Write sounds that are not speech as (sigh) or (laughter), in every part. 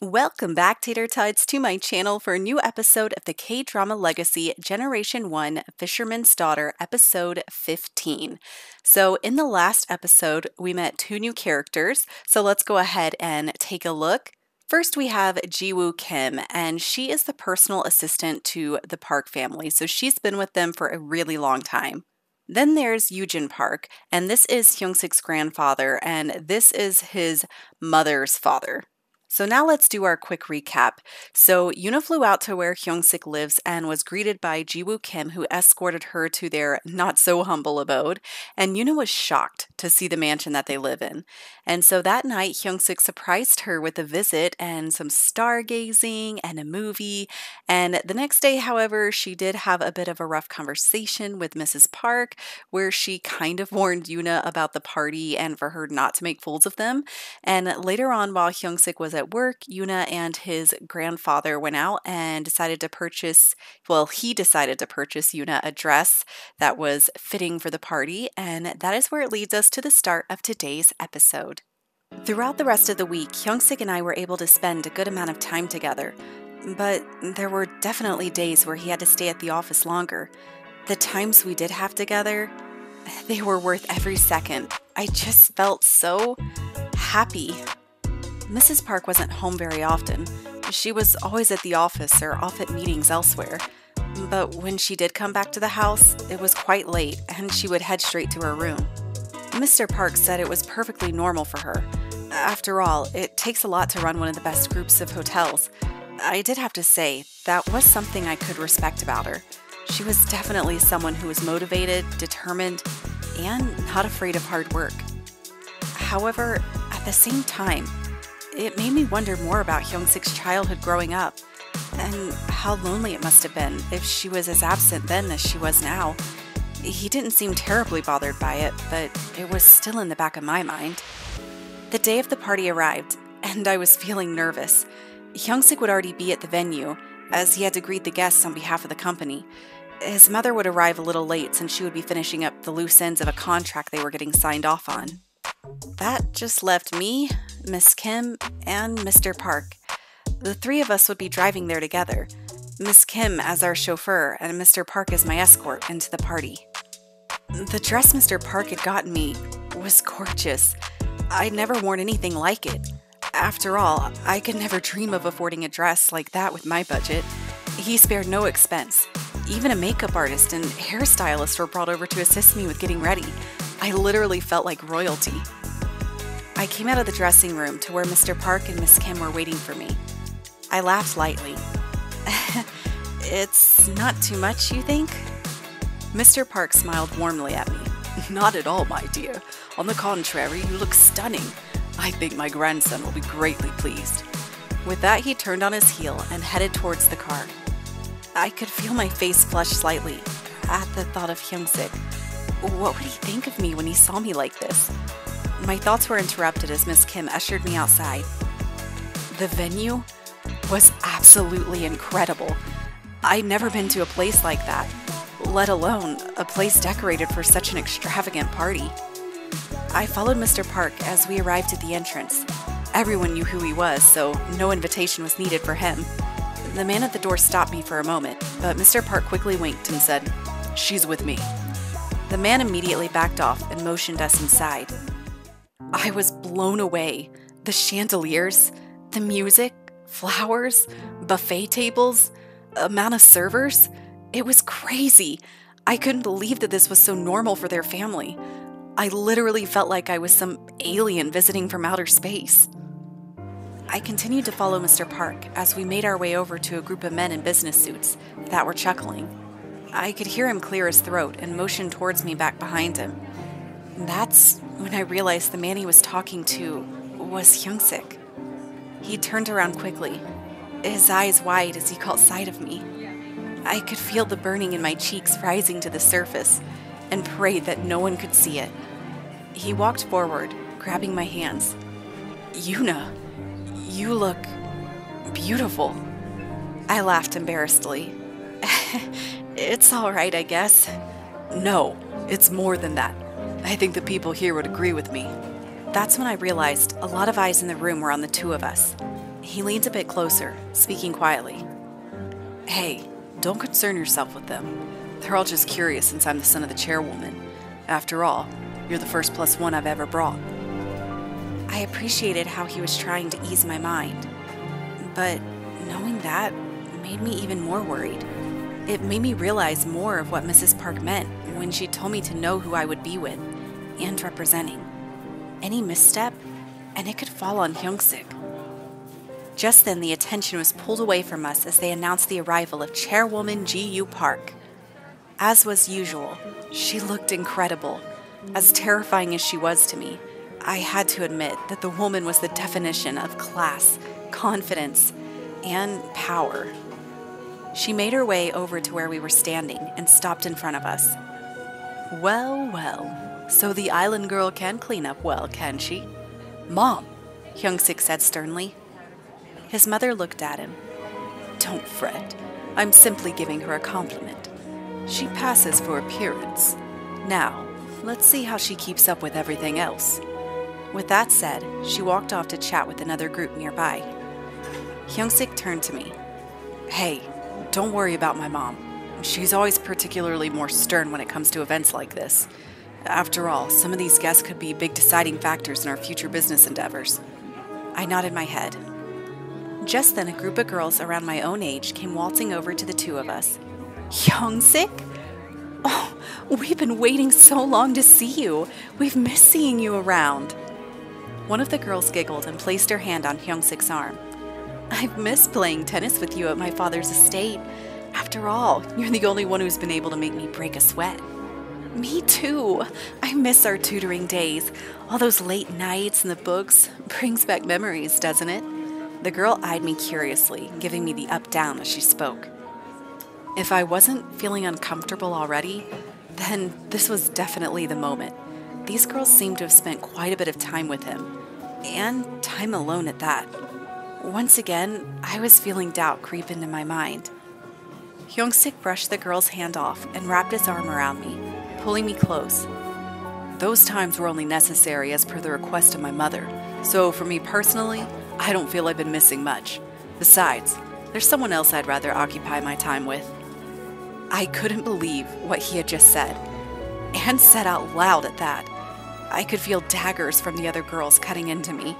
Welcome back, Tater Tots, to my channel for a new episode of the K Drama Legacy Generation 1 Fisherman's Daughter, episode 15. So, in the last episode, we met two new characters. So, let's go ahead and take a look. First, we have Jiwoo Kim, and she is the personal assistant to the Park family. So, she's been with them for a really long time. Then there's Yujin Park, and this is Hyungsik's grandfather, and this is his mother's father. So now let's do our quick recap. So Yuna flew out to where Hyungsik lives and was greeted by Jiwoo Kim, who escorted her to their not so humble abode. And Yuna was shocked to see the mansion that they live in. And so that night, Hyungsik surprised her with a visit and some stargazing and a movie. And the next day, however, she did have a bit of a rough conversation with Mrs. Park, where she kind of (laughs) warned Yuna about the party and for her not to make fools of them. And later on, while Hyungsik was at at work, Yuna and his grandfather went out and decided to purchase, well, he decided to purchase Yuna a dress that was fitting for the party, and that is where it leads us to the start of today's episode. Throughout the rest of the week, Hyungsik and I were able to spend a good amount of time together, but there were definitely days where he had to stay at the office longer. The times we did have together, they were worth every second. I just felt so happy Mrs. Park wasn't home very often. She was always at the office or off at meetings elsewhere. But when she did come back to the house, it was quite late and she would head straight to her room. Mr. Park said it was perfectly normal for her. After all, it takes a lot to run one of the best groups of hotels. I did have to say, that was something I could respect about her. She was definitely someone who was motivated, determined, and not afraid of hard work. However, at the same time, it made me wonder more about Hyungsik's childhood growing up and how lonely it must have been if she was as absent then as she was now. He didn't seem terribly bothered by it, but it was still in the back of my mind. The day of the party arrived, and I was feeling nervous. Hyungsik would already be at the venue, as he had to greet the guests on behalf of the company. His mother would arrive a little late since she would be finishing up the loose ends of a contract they were getting signed off on. That just left me, Miss Kim, and Mr. Park. The three of us would be driving there together, Miss Kim as our chauffeur and Mr. Park as my escort into the party. The dress Mr. Park had gotten me was gorgeous. I'd never worn anything like it. After all, I could never dream of affording a dress like that with my budget. He spared no expense. Even a makeup artist and hairstylist were brought over to assist me with getting ready. I literally felt like royalty. I came out of the dressing room to where Mr. Park and Miss Kim were waiting for me. I laughed lightly. (laughs) it's not too much, you think? Mr. Park smiled warmly at me. (laughs) Not at all, my dear. On the contrary, you look stunning. I think my grandson will be greatly pleased. With that, he turned on his heel and headed towards the car. I could feel my face flush slightly at the thought of Hyungsik. What would he think of me when he saw me like this? My thoughts were interrupted as Miss Kim ushered me outside. The venue was absolutely incredible. I'd never been to a place like that, let alone a place decorated for such an extravagant party. I followed Mr. Park as we arrived at the entrance. Everyone knew who he was, so no invitation was needed for him. The man at the door stopped me for a moment, but Mr. Park quickly winked and said, She's with me. The man immediately backed off and motioned us inside. I was blown away. The chandeliers, the music, flowers, buffet tables, amount of servers. It was crazy. I couldn't believe that this was so normal for their family. I literally felt like I was some alien visiting from outer space. I continued to follow Mr. Park as we made our way over to a group of men in business suits that were chuckling. I could hear him clear his throat and motion towards me back behind him. That's when I realized the man he was talking to was Hyungsik. He turned around quickly, his eyes wide as he caught sight of me. I could feel the burning in my cheeks rising to the surface and prayed that no one could see it. He walked forward, grabbing my hands. Yuna, you look beautiful. I laughed embarrassedly. (laughs) it's all right, I guess. No, it's more than that. I think the people here would agree with me. That's when I realized a lot of eyes in the room were on the two of us. He leans a bit closer, speaking quietly. Hey, don't concern yourself with them. They're all just curious since I'm the son of the chairwoman. After all, you're the first plus one I've ever brought. I appreciated how he was trying to ease my mind. But knowing that made me even more worried. It made me realize more of what Mrs. Park meant when she told me to know who I would be with and representing. Any misstep, and it could fall on Hyungsik. Just then, the attention was pulled away from us as they announced the arrival of Chairwoman Ji-Yu Park. As was usual, she looked incredible. As terrifying as she was to me, I had to admit that the woman was the definition of class, confidence, and power. She made her way over to where we were standing and stopped in front of us. Well, well, so the island girl can clean up well, can she? Mom, Hyungsik said sternly. His mother looked at him. Don't fret. I'm simply giving her a compliment. She passes for appearance. Now, let's see how she keeps up with everything else. With that said, she walked off to chat with another group nearby. Hyungsik turned to me. Hey, don't worry about my mom. She's always particularly more stern when it comes to events like this. After all, some of these guests could be big deciding factors in our future business endeavors. I nodded my head. Just then, a group of girls around my own age came waltzing over to the two of us. Hyungsik? Oh, we've been waiting so long to see you. We've missed seeing you around. One of the girls giggled and placed her hand on Hyungsik's arm. I've missed playing tennis with you at my father's estate. After all, you're the only one who's been able to make me break a sweat. Me too. I miss our tutoring days. All those late nights and the books brings back memories, doesn't it? The girl eyed me curiously, giving me the up down as she spoke. If I wasn't feeling uncomfortable already, then this was definitely the moment. These girls seemed to have spent quite a bit of time with him, and time alone at that. Once again, I was feeling doubt creep into my mind. Hyungsik brushed the girl's hand off and wrapped his arm around me, pulling me close. Those times were only necessary as per the request of my mother, so for me personally, I don't feel I've been missing much. Besides, there's someone else I'd rather occupy my time with. I couldn't believe what he had just said, and said out loud at that. I could feel daggers from the other girls cutting into me.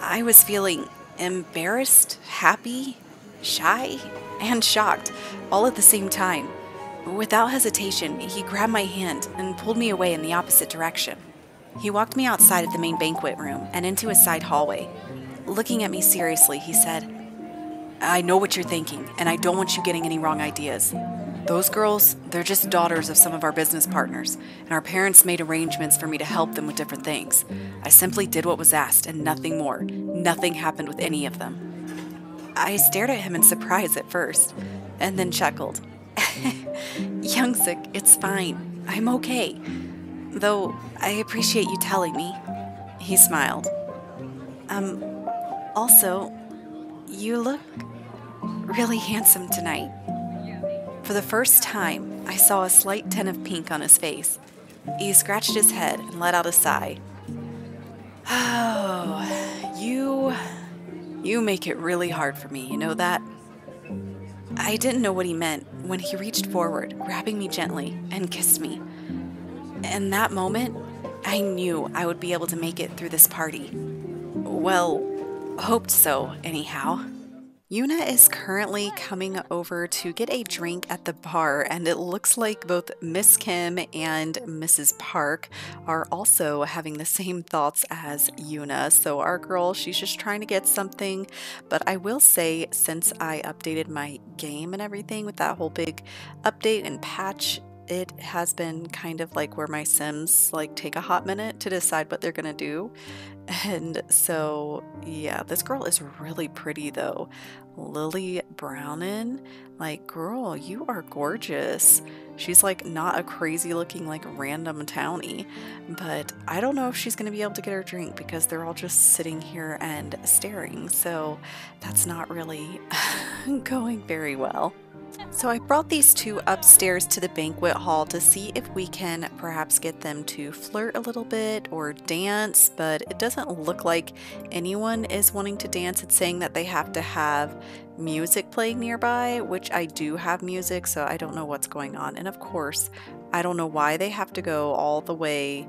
I was feeling embarrassed, happy, shy, and shocked, all at the same time. Without hesitation, he grabbed my hand and pulled me away in the opposite direction. He walked me outside of the main banquet room and into a side hallway. Looking at me seriously, he said, I know what you're thinking, and I don't want you getting any wrong ideas. Those girls, they're just daughters of some of our business partners, and our parents made arrangements for me to help them with different things. I simply did what was asked and nothing more. Nothing happened with any of them. I stared at him in surprise at first, and then chuckled. (laughs) Hyungsik, it's fine. I'm okay. Though I appreciate you telling me. He smiled. Um, also, you look really handsome tonight. For the first time, I saw a slight tint of pink on his face. He scratched his head and let out a sigh. Oh, you. You make it really hard for me, you know that? I didn't know what he meant when he reached forward, grabbing me gently, and kissed me. In that moment, I knew I would be able to make it through this party. Well, hoped so, anyhow. Yuna is currently coming over to get a drink at the bar, and it looks like both Miss Kim and Mrs. Park are also having the same thoughts as Yuna. So, our girl, she's just trying to get something. But I will say, since I updated my game and everything with that whole big update and patch, it has been kind of like where my sims like take a hot minute to decide what they're gonna do and so yeah this girl is really pretty though. Lily brownin like girl you are gorgeous. She's like not a crazy looking like random townie but i don't know if she's gonna be able to get her drink because they're all just sitting here and staring so that's not really (laughs) going very well So I brought these two upstairs to the banquet hall to see if we can perhaps get them to flirt a little bit or dance, but it doesn't look like anyone is wanting to dance. It's saying that they have to have music playing nearby, which I do have music, so I don't know what's going on. And of course, I don't know why they have to go all the way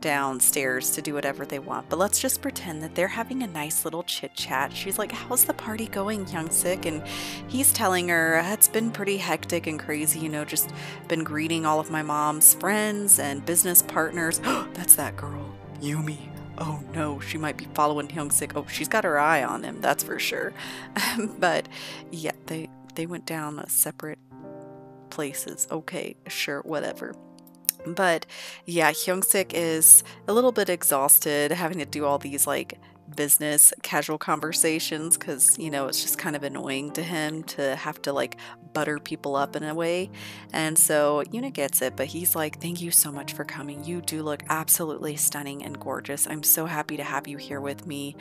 downstairs to do whatever they want. But let's just pretend that they're having a nice little chit chat. She's like, How's the party going, Hyungsik? And he's telling her, uh, It's been pretty hectic and crazy, you know, just been greeting all of my mom's friends and business partners. (gasps) That's that girl, Yumi. Oh no, she might be following Hyungsik. Oh, she's got her eye on him, that's for sure. (laughs) but yeah, they they went down separate places. Okay, sure, whatever. But yeah, Hyungsik is a little bit exhausted having to do all these like business casual conversations because you know it's just kind of annoying to him to have to like butter people up in a way. And so Yuna gets it, but he's like, Thank you so much for coming. You do look absolutely stunning and gorgeous. I'm so happy to have you here with me.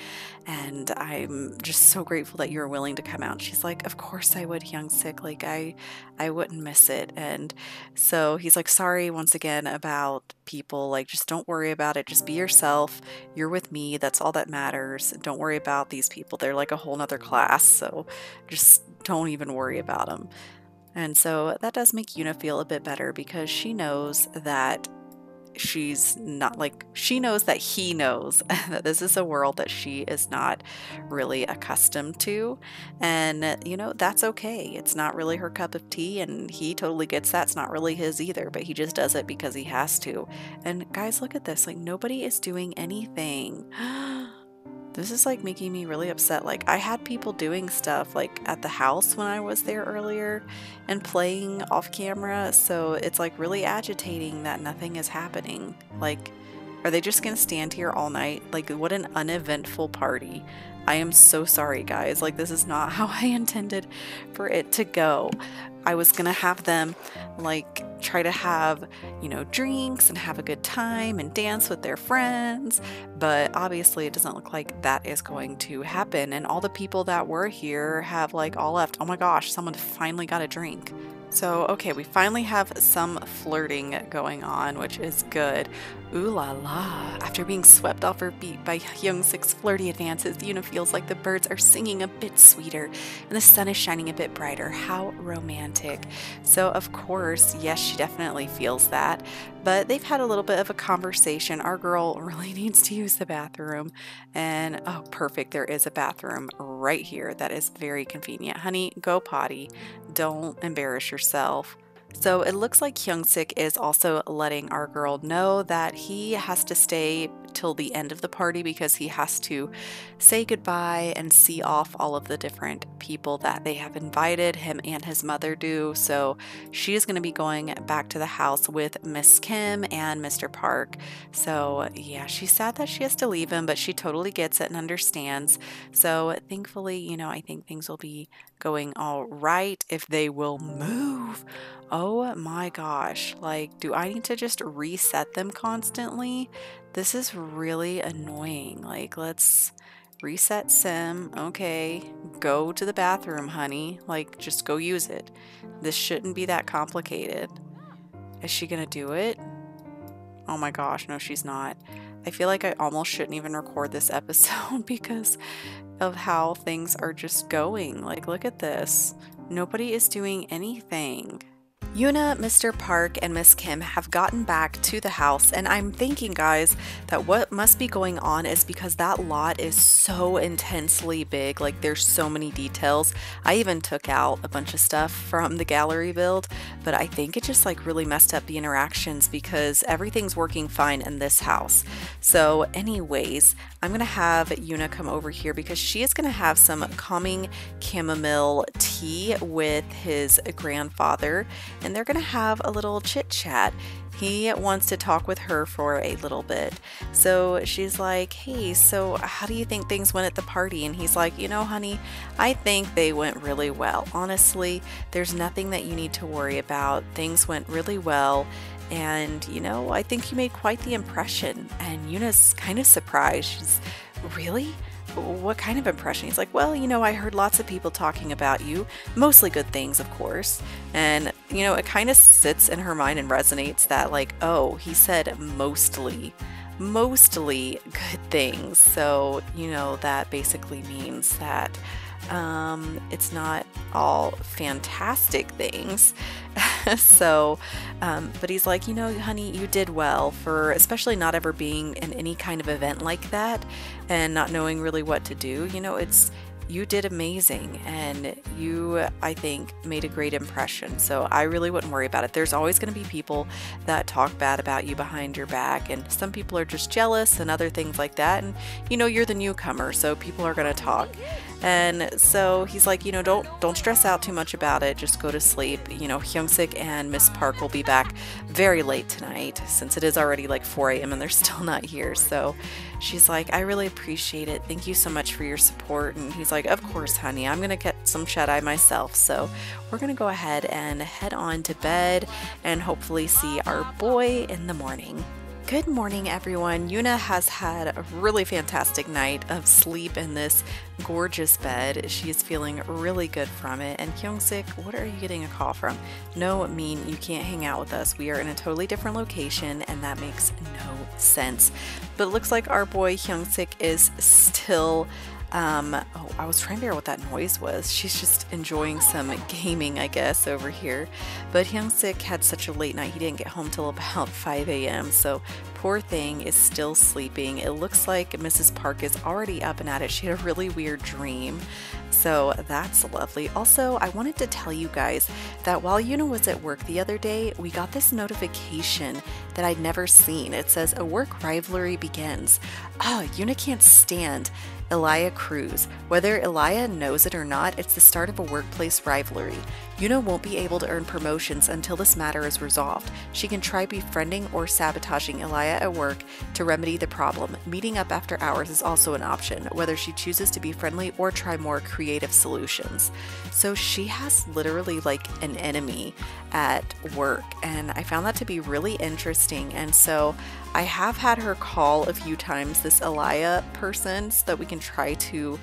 And I'm just so grateful that you're willing to come out. she's like, Of course I would, Hyungsik. Like I I wouldn't miss it. And so he's like, Sorry once again about people. Like, just don't worry about it. Just be yourself. You're with me. That's all that matters. Don't worry about these people. They're like a whole nother class. So just don't even worry about them. And so that does make Yuna feel a bit better because she knows that she's not like she knows that he knows (laughs) that this is a world that she is not really accustomed to. And you know that's okay. It's not really her cup of tea and he totally gets that. It's not really his either but he just does it because he has to. And guys look at this. Like nobody is doing anything (gasps) This is like making me really upset. Like, I had people doing stuff like at the house when I was there earlier and playing off camera, so it's like really agitating that nothing is happening. Like, are they just gonna stand here all night? Like, what an uneventful party. I am so sorry, guys. Like, this is not (laughs) how I intended for it to go. I was gonna have them like try to have, you know, drinks and have a good time and dance with their friends, but obviously it doesn't look like that is going to happen. And all the people that were here have like all left. Oh my gosh, someone finally got a drink. So, okay, we finally have some flirting going on, which is good. Ooh la la. After being swept off her feet by Hyungsik's flirty advances, Yuna feels like the birds are singing a bit sweeter and the sun is shining a bit brighter. How romantic. So, of course, yes, she definitely feels that. But they've had a little bit of a conversation. Our girl (laughs) really needs to use the bathroom. And oh, perfect. There is a bathroom right here that is very convenient. Honey, go potty. Don't embarrass yourself. So it looks like Hyungsik is also letting our girl know that he has to stay till the end of the party because he has to say goodbye and see off all of the different people that they have invited. Him and his mother do. So she is going to be going back to the house with Miss Kim and Mr. Park. So yeah, she's sad that she has to leave him, but she totally gets it and understands. So thankfully, you know, I think things will be going all right if they will move. Oh my gosh, like, do I need to just reset them constantly? This is really annoying. Like, let's reset sim. Okay, go to the bathroom, honey. Like, just go use it. This shouldn't be that complicated. Is she gonna do it? Oh my gosh, no, she's not. I feel like I almost shouldn't even record this (laughs) episode because of how things are just going. Like, look at this. Nobody is doing anything. Yuna, Mr. Park, and Miss Kim have gotten back to the house, and I'm thinking, guys, that what must be going on is because that lot is so intensely big. Like, there's so many details. I even took out a bunch of stuff from the gallery build, but I think it just like really messed up the interactions because everything's working fine in this house. So, anyways, I'm gonna have Yuna come over here because she is gonna have some calming chamomile tea with his grandfather and they're going to have a little chit chat. He wants to talk with her for a little bit. So she's like, Hey, so how do you think things went at the party? And he's like, You know, honey, I think they went really well. Honestly, there's nothing that you need to worry about. Things went really well. And, you know, I think you made quite the impression. And Yuna's kind of surprised. She's, Really? What kind of impression? He's like, Well, you know, I heard lots of people talking about you, mostly good things, of course. And, you know, it kind of sits in her mind and resonates that, like, oh, he said mostly, mostly good things. So, you know, that basically means that um, it's not all fantastic things. (laughs) so, um, but he's like, you know, honey, you did well for especially not ever being in any kind of event like that and not knowing really what to do. You know, it's you did amazing and you, I think, made a great impression. So I really wouldn't worry about it. There's always going to be people that talk bad about you behind your back, and some people are just jealous and other things like that. And you know, you're the newcomer, so people are going to talk. And so he's like, you know, don't don't stress out too much about it. Just go to sleep. You know, Hyungsik and Miss Park will be back very late tonight since it is already like 4 a.m. and they're (laughs) still not here. So she's like, I really appreciate it. Thank you so much for your support. And he's like, Of course, honey. I'm gonna get some shut eye myself. So we're gonna go ahead and head on to bed and hopefully see our boy in the morning. Good morning, everyone. Yuna has had a really fantastic night of sleep in this gorgeous bed. She is feeling really good from it. And Hyungsik, what are you getting a call from? No, mean you can't hang out with us. We are in a totally different location, and that makes no sense. But it looks like our boy Hyungsik is still um, oh, I was trying to figure out what that noise was. She's just enjoying some gaming, I guess, over here. But Hyungsik had such a late night. He didn't get home till about (laughs) 5 a.m. So poor thing is still sleeping. It looks like Mrs. Park is already up and at it. She had a really weird dream. So that's lovely. Also, I wanted to tell you guys that while Yuna was at work the other day, we got this notification that I'd never seen. It says a work rivalry begins. Ah, oh, Yuna can't stand Elia Cruz. Whether Elia knows it or not, it's the start of a workplace rivalry. Yuna won't be able to earn promotions until this matter is resolved. She can try befriending or sabotaging Elia at work to remedy the problem. Meeting up after hours is also an option, whether she chooses to be friendly or try more creative solutions. So she has literally like an enemy at work, and I found that to be really interesting. And so I have had her call a few times this Elia person so that we can try to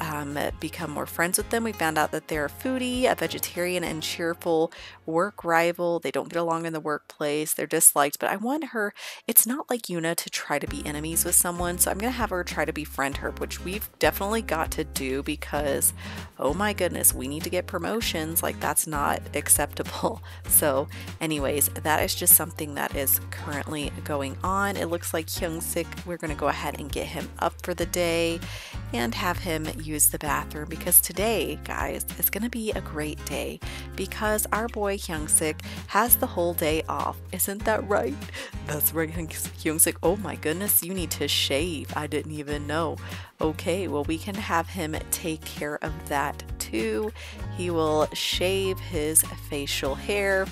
um, become more friends with them. We found out that they're a foodie, a vegetarian, and cheerful work rival. They don't get along in the workplace. They're disliked, but I want her, it's not like Yuna to try to be enemies with someone. So I'm going to have her try to befriend her, which we've definitely got to do because, oh my goodness, we need to get promotions. Like, that's not acceptable. (laughs) So, anyways, that is just something that is currently going on. It looks like Hyungsik, we're going to go ahead and get him up for the day and have him use the bathroom because today, guys, is going to be a great day because our boy Hyungsik has the whole day off. Isn't that right? That's right, Hyungsik. Oh my goodness, you need to shave. I didn't even know. Okay, well, we can have him take care of that too. He will shave his facial hair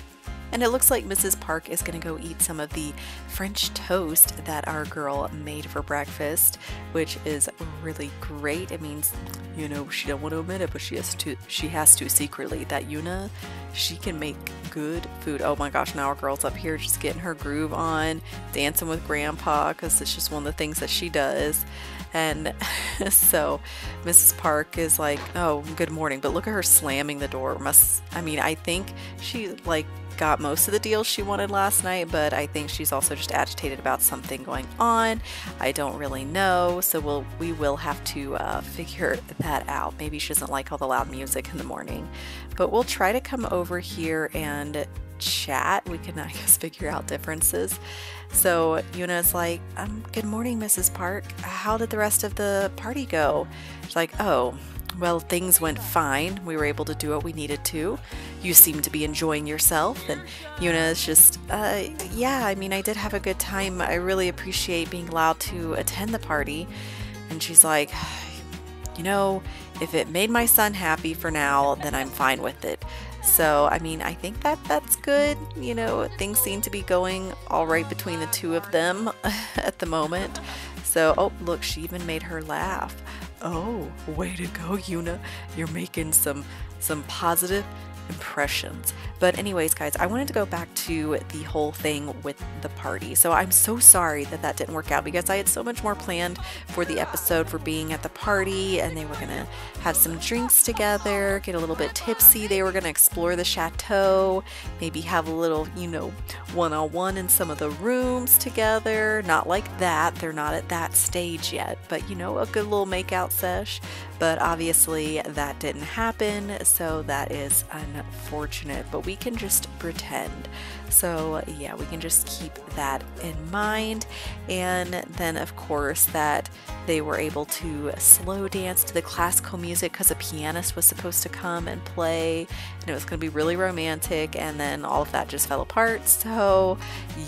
and it looks like Mrs. Park is going to go eat some of the French toast that our girl made for breakfast, which is really great. It means, you know, she don't want to admit it, but she has to she has to secretly that Yuna, she can make good food. Oh my gosh, now our girl's up here just getting her groove on, dancing with grandpa cuz it's just one of the things that she does. And (laughs) so Mrs. Park is like, "Oh, good morning." But look at her slamming the door. Must I mean, I think she like got most of the deals she wanted last night, but I think she's also just agitated about something going on. I don't really know, so we'll we will have to uh, figure that out. Maybe she doesn't like all the loud music in the morning, but we'll try to come over here and chat. We can, I guess, (laughs) figure out differences. So Yuna's like, um, "Good morning, Mrs. Park. How did the rest of the party go?" She's like, "Oh." Well, things went fine. We were able to do what we needed to. You seem to be enjoying yourself. And Yuna is just, uh, yeah, I mean, I did have a good time. I really appreciate being allowed to attend the party. And she's like, you know, if it made my son happy for now, then I'm fine with it. So, I mean, I think that that's good. You know, things seem to be going all right between the two of them (laughs) at the moment. So, oh, look, she even made her laugh. Oh, way to go, Yuna. You're making some some positive impressions. But, anyways, guys, I wanted to go back to the whole thing with the party. So, I'm so sorry that that didn't work out because I had so much more planned for the episode for being at the party, and they were gonna have some drinks together, get a little bit tipsy. They were gonna explore the chateau, maybe have a little, you know, one on one in some of the rooms together. Not like that, they're not at that stage yet, but you know, a good little makeout sesh. But obviously, that didn't happen, so that is unfortunate. But we can just pretend. So, yeah, we can just keep that in mind. And then, of course, that they were able to slow dance to the classical music because a pianist was supposed to come and play, and it was going to be really romantic. And then all of that just fell apart. So,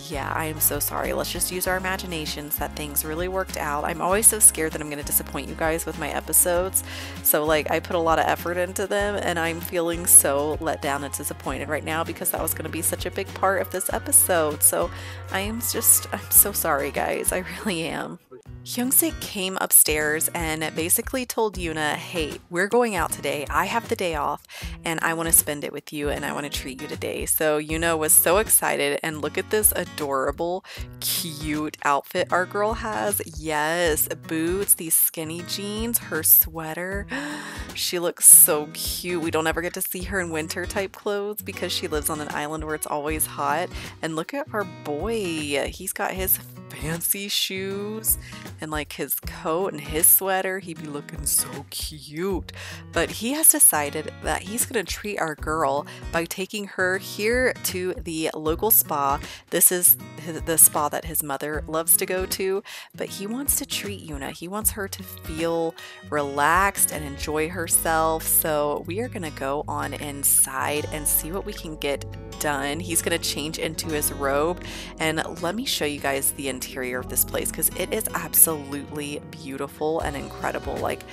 yeah, I am so sorry. Let's just use our imaginations that things really worked out. I'm always so scared that I'm going to disappoint you guys with my episodes. So, like, I put a lot of effort into them, and I'm feeling so let down and disappointed right now because that was going to be such a big part of this episode. So, I am just, I'm so sorry, guys. I really am. Hyungsik came upstairs and basically told Yuna, hey, we're going out today. I have the day off and I want to spend it with you and I want to treat you today. So Yuna was so excited and look at this adorable, cute outfit our girl has. Yes, boots, these skinny jeans, her sweater. (gasps) She looks so cute. We don't ever get to see her in winter type clothes because she lives on an island where it's always hot. And look at our boy. He's got his fancy shoes and like his coat and his sweater. He'd be looking so cute. But he has decided that he's going to treat our girl by taking her here to the local spa. This is the spa that his mother loves to go to, but he wants to treat Yuna. He wants her to feel relaxed and enjoy herself. So we are going to go on inside and see what we can get done. He's going to change into his robe and let me show you guys the interior of this place because it is absolutely beautiful and incredible. Like,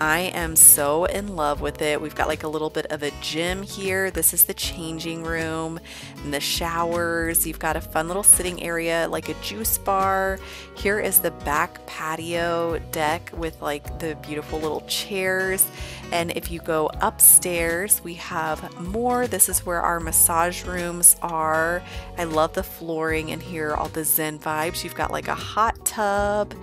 I am so in love with it. We've got like a little bit of a gym here. This is the changing room and the showers. You've got a fun little sitting area, like a juice bar. Here is the back patio deck with like the beautiful little chairs. And if you go upstairs, we have more. This is where our massage rooms are. I love the flooring in here, all the Zen vibes. You've got like a hot tub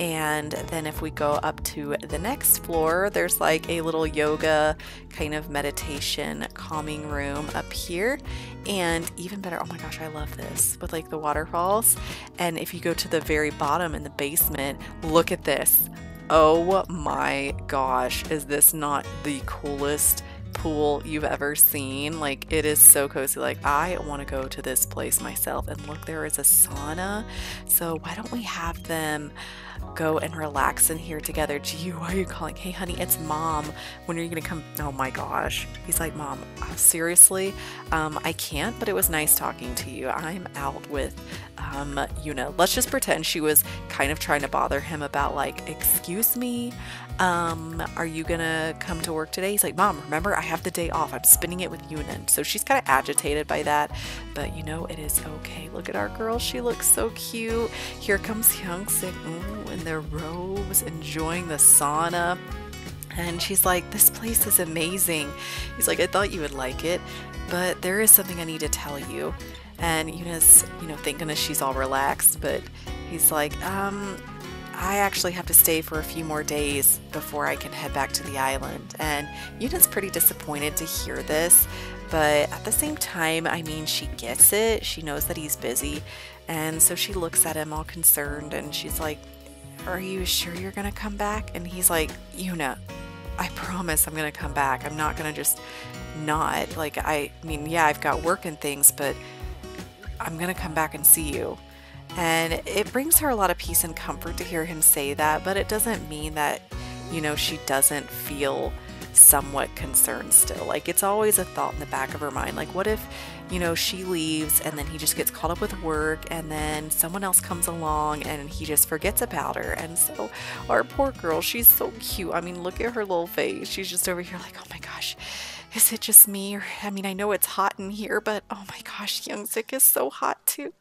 and then if we go up to the next floor, there's like a little yoga kind of meditation calming room up here. And even better, oh my gosh, I love this with like the waterfalls. And if you go to the very bottom in the basement, look at this. Oh my gosh, is this not the coolest pool you've ever seen. Like it is so cozy. Like I want to go to this place myself. And look, there is a sauna. So why don't we have them go and relax in here together? Gee, why are you calling? Hey, honey, it's mom. When are you gonna come? Oh my gosh. He's like, Mom, uh, seriously? Um, I can't, but it was nice talking to you. I'm out with um, you know, let's just pretend she was kind of trying to bother him about like, excuse me, um, are you gonna come to work today? He's like, Mom, remember I have the day off. I'm spending it with Yuna. So she's kind of agitated by that, but you know, it is okay. Look at our girl. She looks so cute. Here comes Hyungsik ooh, in their robes, enjoying the sauna. And she's like, This place is amazing. He's like, I thought you would like it, but there is something I need to tell you. And Yuna's, you know, thinking that she's all relaxed, but he's like, um, I actually have to stay for a few more days before I can head back to the island. And Yuna's pretty disappointed to hear this, but at the same time, I mean, she gets it. She knows that he's busy. And so she looks at him all concerned and she's like, Are you sure you're going to come back? And he's like, Yuna, I promise I'm going to come back. I'm not going to just not. Like, I mean, yeah, I've got work and things, but I'm going to come back and see you. And it brings her a lot of peace and comfort to hear him say that, but it doesn't mean that, you know, she doesn't feel somewhat concerned still. Like it's always a thought in the back of her mind. Like, what if, you know, she leaves and then he just gets caught up with work and then someone else comes along and he just forgets about her. And so, our poor girl, she's so cute. I mean, look at her little face. She's just over here like, oh my gosh is it just me? Or, I mean, I know it's hot in here, but oh my gosh, Hyungsik is so hot too.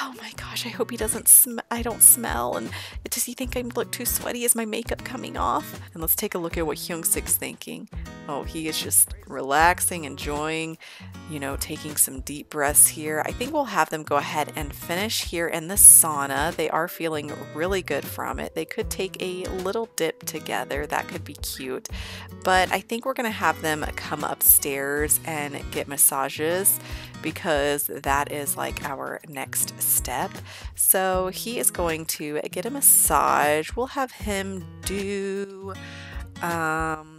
Oh my gosh, I hope he doesn't smell. I don't smell. And does he think I look too sweaty? Is my makeup coming off? And let's take a look at what Hyungsik's thinking. Oh, he is just relaxing, enjoying, you know, taking some deep breaths here. I think we'll have them go ahead and finish here in the sauna. They are feeling really good from it. They could take a little dip together. That could be cute. But I think we're going to have them come upstairs and get massages because that is like our next step. So he is going to get a massage. We'll have him do um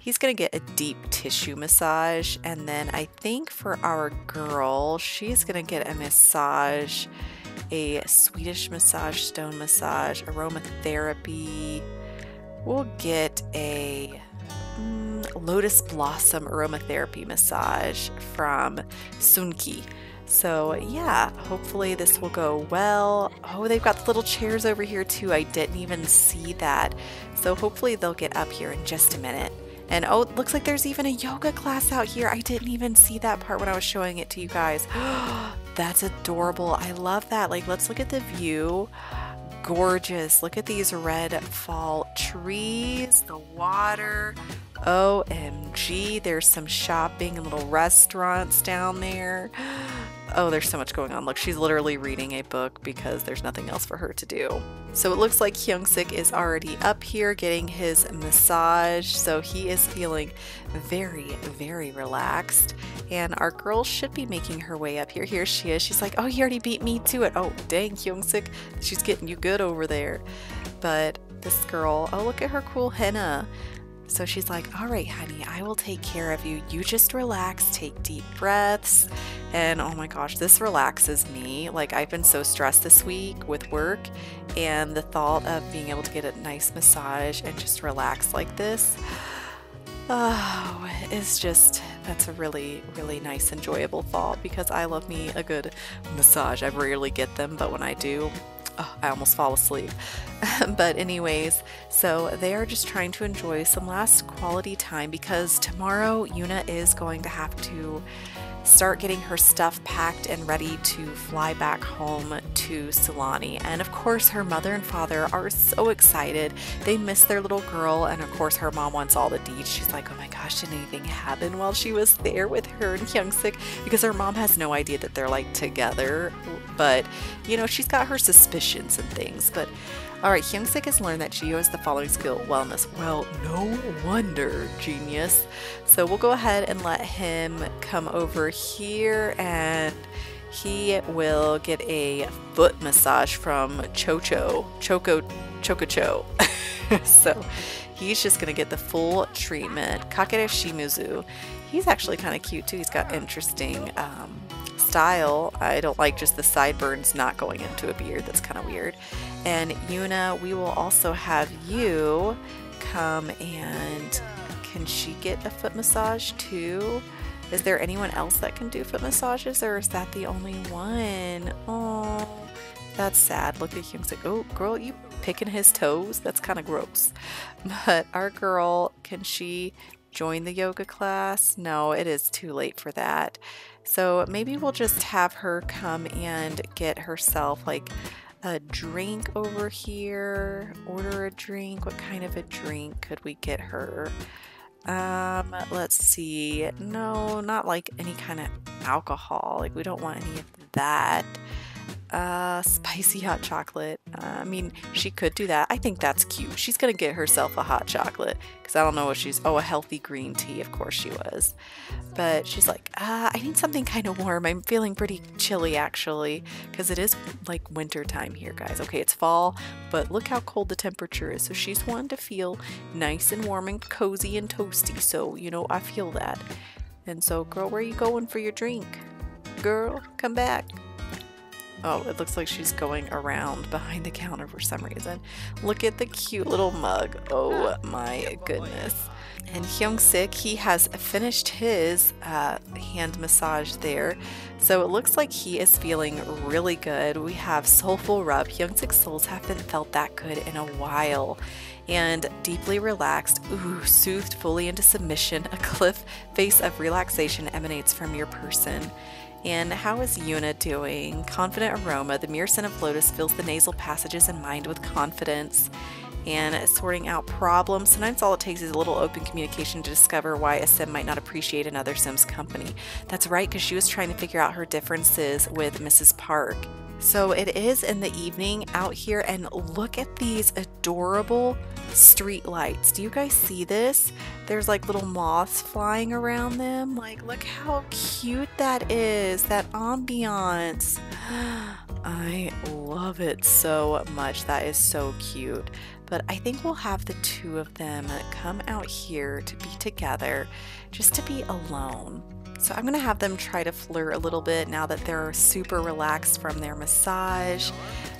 he's going to get a deep tissue massage. And then I think for our girl, she's going to get a massage, a Swedish massage, stone massage, aromatherapy. We'll get a mm, lotus blossom aromatherapy massage from Sunki. So, yeah, hopefully this will go well. Oh, they've got the little chairs over here too. I didn't even see that. So, hopefully, they'll get up here in just a minute. And oh, looks like there's even a yoga class out here. I didn't even see that part when I was showing it to you guys. (gasps) That's adorable. I love that. Like, let's look at the view. Gorgeous. Look at these red fall trees, the water. OMG, there's some shopping and little restaurants down there. Oh, there's so much going on. Look, she's literally reading a book because there's nothing else for her to do. So it looks like Hyungsik is already up here getting his massage. So he is feeling very, very relaxed. And our girl should be making her way up here. Here she is. She's like, oh, you already beat me to it. Oh, dang, Hyungsik. She's getting you good over there. But this girl, oh, look at her cool henna. So she's like, All right, honey, I will take care of you. You just relax, take deep breaths. And oh my gosh, this relaxes me. Like, I've been so stressed this week with work, and the thought of being able to get a nice massage and just relax like this. Oh, it's just, that's a really, really nice, enjoyable thought because I love me a good massage. I rarely get them, but when I do, oh, I almost fall asleep. (laughs) but, anyways, so they are just trying to enjoy some last quality time because tomorrow Yuna is going to have to start getting her stuff packed and ready to fly back home to Sulani. And of course, her mother and father are so excited. They miss their little girl, and of course, her mom wants all the deeds. She's like, oh my gosh, did anything happen while she was there with her and Hyungsik? Because her mom has no idea that they're like together. But, you know, she's got her suspicions and things. But Alright, Hyungsik has learned that Geo has the following skill, wellness. Well, no wonder, genius. So we'll go ahead and let him come over here and he will get a foot massage from Chocho, Choco, Chococho. (laughs) so he's just gonna get the full treatment. Kakere Shimuzu. He's actually kind of cute too. He's got interesting um, style. I don't like just the sideburns not going into a beard. That's kind of weird. And Yuna, we will also have you come and can she get a foot massage too? Is there anyone else that can do foot massages or is that the only one? Oh, that's sad. Look at him. like, oh, girl, you picking his toes? That's kind of gross. (laughs) But our girl, can she join the yoga class? No, it is too late for that. So maybe we'll just have her come and get herself like a drink over here. Order a drink. What kind of a drink could we get her? Um, let's see. No, not like any kind of alcohol. Like we don't want any of that uh, spicy hot chocolate. Uh, I mean, she could do that. I think that's cute. She's gonna get herself a hot chocolate because I don't know what she's. Oh, a healthy green tea. Of course she was. But she's like, uh, I need something kind of warm. I'm feeling pretty chilly actually because it is like winter time here, guys. Okay, it's fall, but look how cold the temperature is. So she's wanting to feel nice and warm and cozy and toasty. So you know, I feel that. And so, girl, where are you going for your drink? Girl, come back. Oh, it looks like she's going around behind the counter for some reason. Look at the cute little mug. Oh my goodness. And Hyungsik, he has finished his uh, hand massage there. So it looks like he is feeling really good. We have Soulful Rub. Hyungsik's soles haven't felt that good in a while. And deeply relaxed, ooh, soothed fully into submission, a cliff face of relaxation emanates from your person. And how is Yuna doing? Confident aroma, the mere scent of lotus fills the nasal passages and mind with confidence. and sorting out problems. Sometimes all it takes is a little open communication to discover why a sim might not appreciate another sim's company. That's right, because she was trying to figure out her differences with Mrs. Park. So it is in the evening out here, and look at these adorable street lights. Do you guys see this? There's like little moths flying around them. Like, look how cute that is, that ambiance. (gasps) I love it so much. That is so cute. But I think we'll have the two of them come out here to be together, just to be alone. So I'm going to have them try to flirt a little bit now that they're super relaxed from their massage.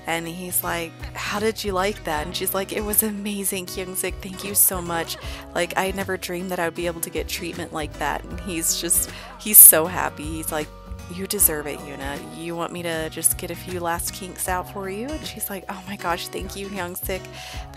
And he's like, How did you like that? And she's like, It was amazing, Hyungsik. Thank you so much. Like, I never dreamed that I would be able to get treatment like that. And he's just, he's so happy. He's like, you deserve it, Yuna. You want me to just get a few last kinks out for you? And she's like, Oh my gosh, thank you, Hyungsik.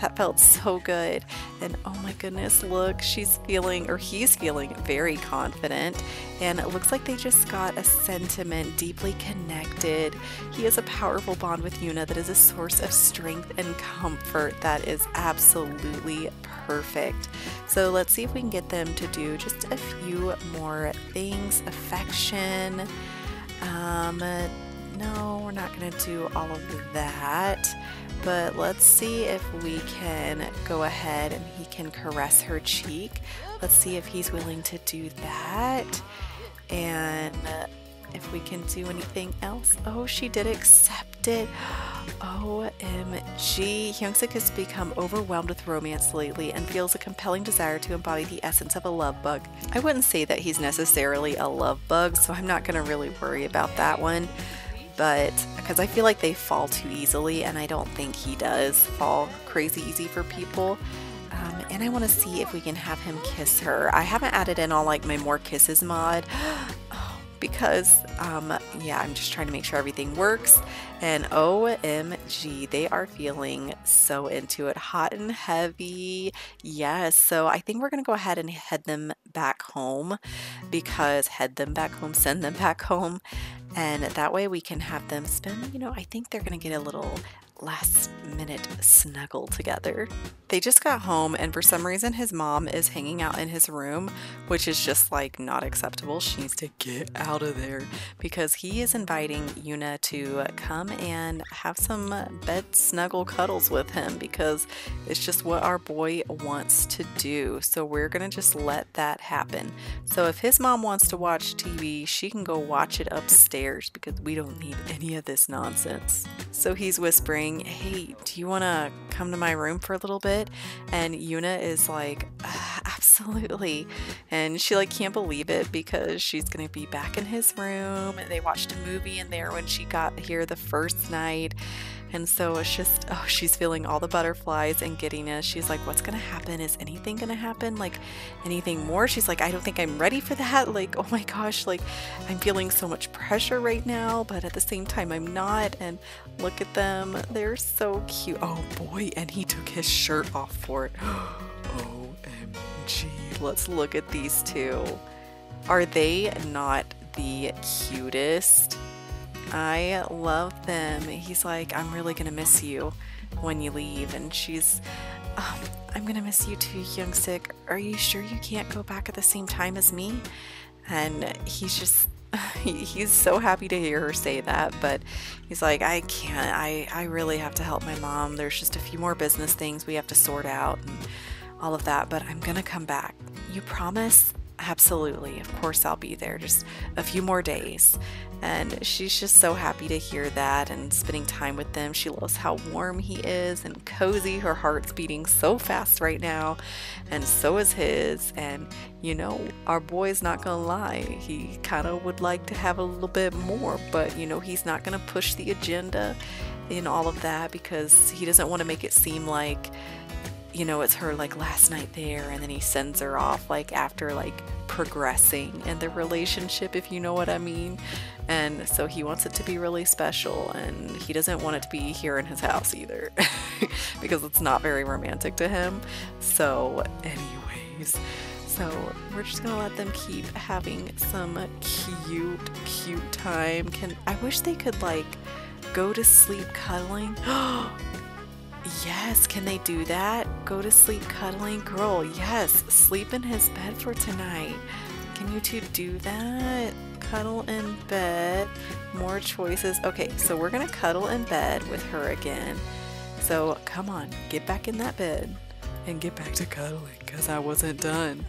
That felt so good. And oh my goodness, look, she's feeling, or he's feeling very confident. And it looks like they just got a sentiment deeply connected. He has a powerful bond with Yuna that is a source of strength and comfort that is absolutely perfect. So let's see if we can get them to do just a few more things affection um, no, we're not going to do all of that. But let's see if we can go ahead and he can caress her cheek. Let's see if he's willing to do that. And if we can do anything else. Oh, she did accept it. OMG. Hyungsik has become overwhelmed with romance lately and feels a compelling desire to embody the essence of a love bug. I wouldn't say that he's necessarily a love bug, so I'm not going to really worry about that one. But because I feel like they fall too easily, and I don't think he does fall crazy easy for people. Um, and I want to see if we can have him kiss her. I haven't added in all like my more kisses mod (gasps) because, um, yeah, I'm just trying to make sure everything works. And OMG, they are feeling so into it. Hot and heavy. Yes. So I think we're going to go ahead and head them back home because head them back home, send them back home. And that way we can have them spend, you know, I think they're going to get a little last minute snuggle together. They just got home, and for some reason, his mom is hanging out in his room, which is just like not acceptable. She needs to get out of there because he is inviting Yuna to come and have some bed snuggle cuddles with him because it's just what our boy wants to do. So we're gonna just let that happen. So if his mom wants to watch TV, she can go watch it upstairs because we don't need any of this nonsense. So he's whispering, Hey, do you want to come to my room for a little bit? And Yuna is like, ah, (laughs) Absolutely. And she like can't believe it because she's going to be back in his room. They watched a movie in there when she got here the first night. And so it's just, oh, she's feeling all the butterflies and giddiness. She's like, what's going to happen? Is anything going to happen? Like anything more? She's like, I don't think I'm ready for that. (laughs) Like, oh my gosh, like I'm feeling so much pressure right now, but at the same time, I'm not. And look at them. They're so cute. Oh boy. And he took his shirt off for it. (gasps) OMG. Let's look at these two. Are they not the cutest? I love them. He's like, I'm really gonna miss you when you leave. And she's, um, I'm gonna miss you too, Hyungsik. Are you sure you can't go back at the same time as me? And he's just, (laughs) he's so happy to hear her say that, but he's like, I can't. I, I really have to help my mom. There's just a few more business things we have to sort out and all of that, but I'm gonna come back. You promise? Absolutely. Of course, I'll be there. Just a few more days. And she's just so happy to hear that and spending time with them. She loves how warm he is and cozy. Her heart's beating so fast right now, and so is his. And you know, our boy's not gonna lie. He kind of would like to have a little bit more, but you know, he's not gonna push the agenda in all of that because he doesn't want to make it seem like you know, it's her like last night there, and then he sends her off like after like progressing in the relationship, if you know what I mean. And so he wants it to be really special, and he doesn't want it to be here in his house either (laughs) because it's not very romantic to him. So, anyways. So we're just gonna let them keep having some cute, cute time. Can I wish they could like go to sleep cuddling? (gasps) Yes, can they do that? Go to sleep cuddling? Girl, yes, sleep in his bed for tonight. Can you two do that? Cuddle in bed. More choices. Okay, so we're gonna cuddle in bed with her again. So come on, get back in that bed and get back to cuddling because I wasn't done.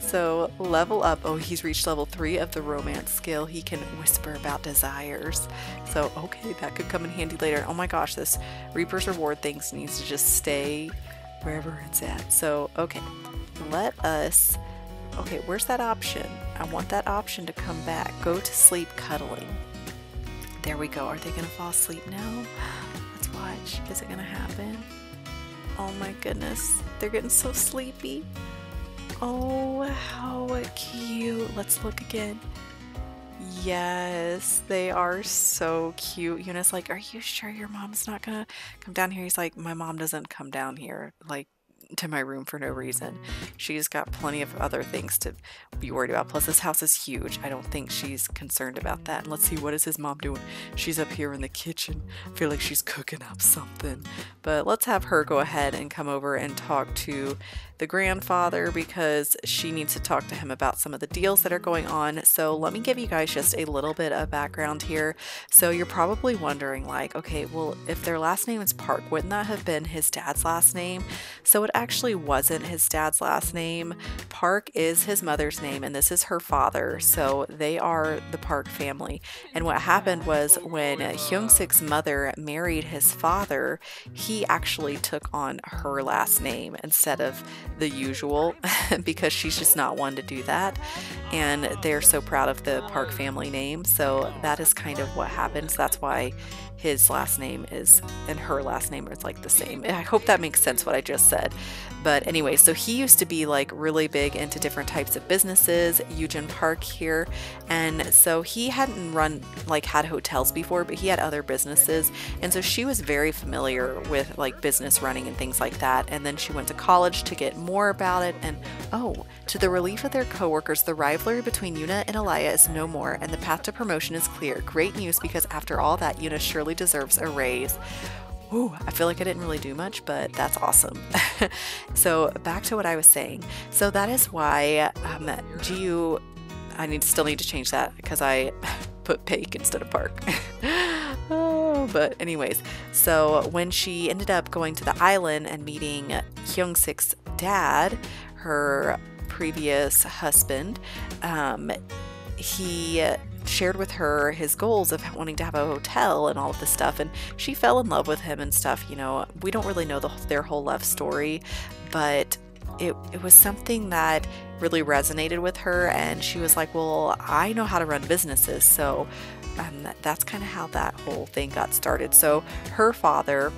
So, level up. Oh, he's reached level three of the romance skill. He can whisper about desires. So, okay, that could come in handy later. Oh my gosh, this Reaper's Reward things needs to just stay wherever it's at. So, okay, let us. Okay, where's that option? I want that option to come back. Go to sleep cuddling. There we go. Are they going to fall asleep now? (sighs) Let's watch. Is it going to happen? Oh my goodness. They're getting so sleepy. Oh, how cute. Let's look again. Yes, they are so cute. Yuna's like, Are you sure your mom's not gonna come down here? He's like, My mom doesn't come down here. Like, to my room for no reason. She's got plenty of other things to be worried about. Plus, this house is huge. I don't think she's concerned about that. And let's see, what is his mom doing? She's up here in the kitchen. I feel like she's cooking up something. But let's have her go ahead and come over and talk to the grandfather because she needs to talk to him about some of the deals that are going on. So let me give you guys just a little bit of background here. So you're probably wondering, like, okay, well, if their last name is Park, wouldn't that have been his dad's last name? So it actually wasn't his dad's last name. Park is his mother's name, and this is her father. So they are the Park family. And what happened was when Hyung Sik's mother married his father, he actually took on her last name instead of the usual (laughs) because she's just not one to do that. And they're so proud of the Park family name. So that is kind of what happens. That's why his last name is and her last name is like the same. I hope that makes sense what I just said. But anyway, so he used to be like really big into different types of businesses, Eugen Park here. And so he hadn't run like had hotels before, but he had other businesses. And so she was very familiar with like business running and things like that. And then she went to college to get more about it. And oh, to the relief of their coworkers, the rivalry between Yuna and Elia is no more, and the path to promotion is clear. Great news because after all that, Yuna surely deserves a raise. Ooh, I feel like I didn't really do much, but that's awesome. (laughs) so back to what I was saying. So that is why um, GU, I need still need to change that because I (laughs) put Paik instead of Park. (laughs) oh, but anyways, so when she ended up going to the island and meeting Hyung Sik's dad, her previous husband, um, he shared with her his goals of wanting to have a hotel and all of this stuff and she fell in love with him and stuff you know. We don't really know the, their whole love story but it, it was something that really resonated with her and she was like well i know how to run businesses so um, that's kind of how that whole thing got started. So her father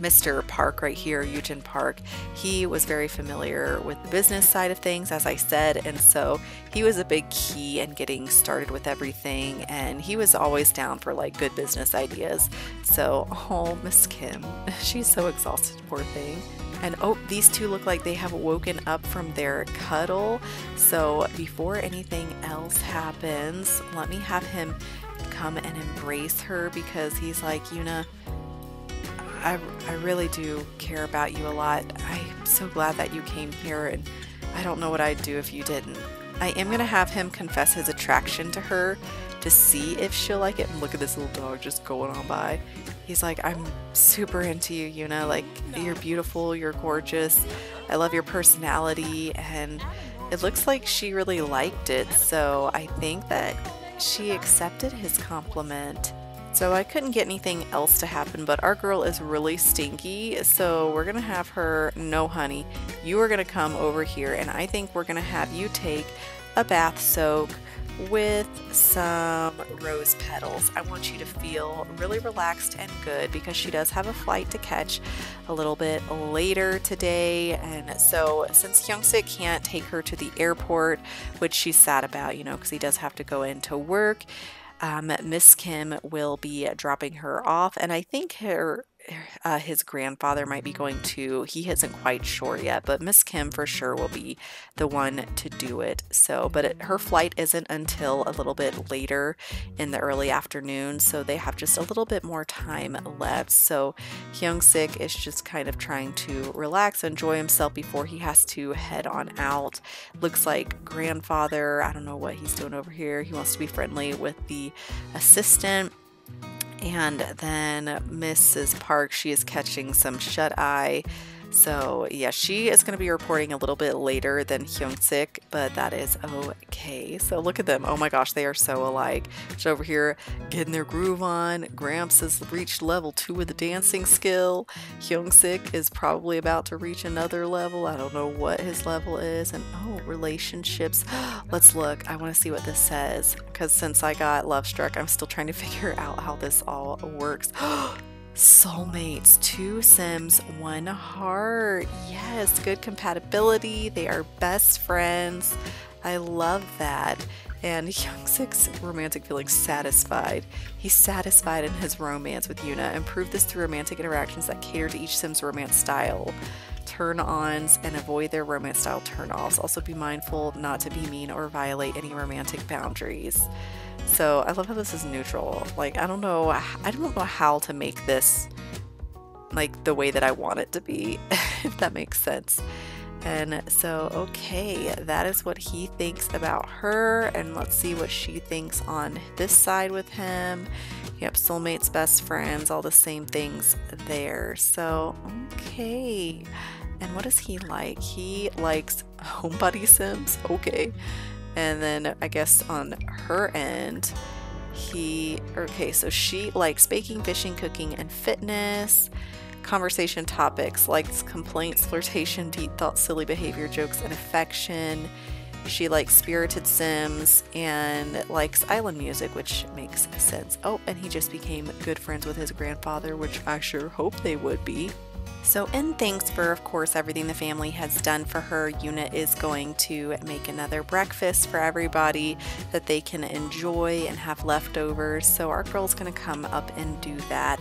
Mr. Park right here, Eugen Park, he was very familiar with the business side of things, as I said, and so he was a big key in getting started with everything, and he was always down for like good business ideas. So, oh, Miss Kim, (laughs) she's so exhausted, poor thing. And oh, these two look like they have woken up from their cuddle. So, before anything else happens, let me have him come and embrace her because he's like, Yuna, I, I really do care about you a lot. I'm so glad that you came here, and I don't know what I'd do if you didn't. I am going to have him confess his attraction to her to see if she'll like it. And look at this little dog just going on by. He's like, I'm super into you, Yuna. Like, you're beautiful, you're gorgeous. I love your personality. And it looks like she really liked it. So I think that she accepted his compliment. So I couldn't get anything else to happen, but our girl is really stinky. So we're to have her, no honey, you are to come over here and I think we're to have you take a bath soak with some rose petals. I want you to feel really relaxed and good because she does have a flight to catch a little bit later today. And so, since Hyungsik can't take her to the airport, which she's sad about, you know, because he does have to go into work, um, Miss Kim will be dropping her off, and I think her uh, his grandfather might be going to. He isn't quite sure yet, but Miss Kim for sure will be the one to do it. So, but it, her flight isn't until a little bit later in the early afternoon, so they have just a little bit more time left. So, Hyung Sik is just kind of trying to relax, enjoy himself before he has to head on out. Looks like grandfather, I don't know what he's doing over here. He wants to be friendly with the assistant and then Mrs. Park, she is catching some shut eye so yeah, she is going to be reporting a little bit later than Hyung Sik, but that is okay. So look at them. Oh my gosh, they are so alike. She's over here getting their groove on. Gramps has reached level two with the dancing skill. Hyung Sik is probably about to reach another level. I don't know what his level is. And oh, relationships. (gasps) Let's look. I want to see what this says because since I got love struck, I'm still trying to (laughs) figure out how this all works. (gasps) Soulmates, two Sims, one heart. Yes, good compatibility. They are best friends. I love that. And (laughs) Hyung Sik's romantic feelings satisfied. He's satisfied in his romance with Yuna and proved this through romantic interactions that cater to each Sim's romance style. Turn ons and avoid their romance style turn offs. Also, be mindful not to be mean or violate any romantic boundaries. So I love how this is neutral. Like I don't know I don't know how to make this like the way that I want it to be, (laughs) if that makes sense. And so, okay, that is what he thinks about her. And let's see what she thinks on this side with him. Yep, soulmates, best friends, all the same things there. So, okay. And what does he like? He likes (laughs) homebody sims. Okay. And then I guess on her end, he, okay, so she likes baking, fishing, cooking, and fitness. Conversation topics likes complaints, flirtation, deep thoughts, silly behavior, jokes, and affection. She likes spirited sims and likes island music, which makes sense. Oh, and he just became good friends with his grandfather, which I sure hope they would be. So, in thanks for, of course, everything the family has done for her, Yuna is going to make another breakfast for everybody that they can enjoy and have leftovers. So, our girl's going to come up and do that.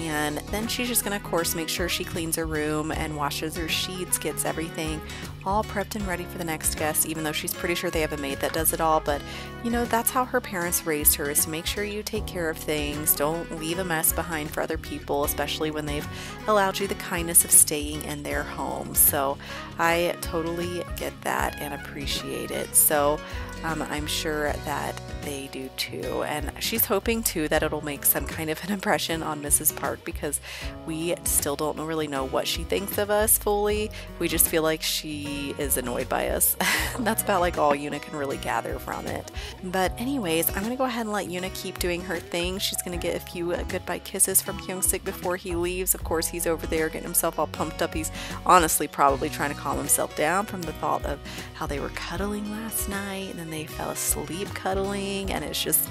And then she's just to, of course, make sure she cleans her room and washes her sheets, gets everything all prepped and ready for the next guest, even though she's pretty sure they have a maid that does it all. But, you know, that's how her parents raised her is to make sure you take care of things. Don't leave a mess behind for other people, especially when they've allowed you the kindness of staying in their home. So I totally get that and appreciate it. So um, I'm sure that they do too. And she's hoping too that it'll make some kind of an impression on Mrs. Park because we still don't really know what she thinks of us fully. We just feel like she is annoyed by us. (laughs) That's about like all Yuna can really gather from it. But anyways, I'm gonna go ahead and let Yuna keep doing her thing. She's gonna get a few uh, goodbye kisses from Hyung Sik before he leaves. Of course, he's over there getting himself all pumped up. He's honestly probably trying to calm himself down from the thought of how they were cuddling last night and then they fell asleep cuddling and it's just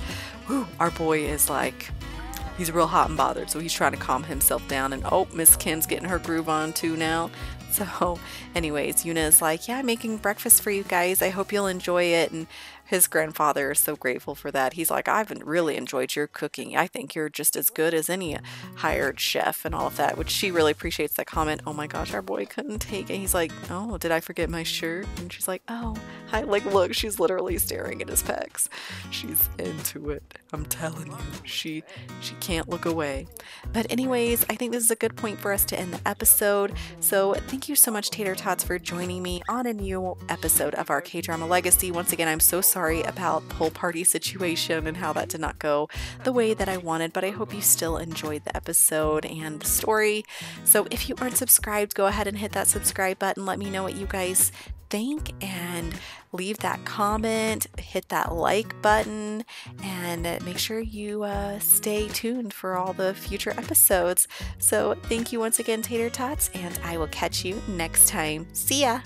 whew, our boy is like he's real hot and bothered so he's trying to calm himself down and oh miss kim's getting her groove on too now. (laughs) So anyways yuna is like yeah i'm making breakfast for you guys. I hope you'll enjoy it and his grandfather is so grateful for that. He's like, I've really enjoyed your cooking. I think you're just as good as any hired chef and all of that, which she really appreciates that comment. Oh my gosh, our boy couldn't take it. He's like, Oh, did I forget my shirt? And she's like, Oh, hi. Like, look, she's literally staring at his pecs. She's into it. I'm telling you, she she can't look away. But anyways, I think this is a good point for us to end the episode. So thank you so much, Tater Tots, for joining me on a new episode of our K Drama Legacy. Once again, I'm so sorry about the whole party situation and how that did not go the way that I wanted, but I hope you still enjoyed the episode and the story. So if you aren't subscribed, go ahead and hit that subscribe button. Let me know what you guys think and leave that comment, hit that like button, and make sure you uh, stay tuned for all the future episodes. So, thank you once again, Tater Tots, and I will catch you next time. See ya!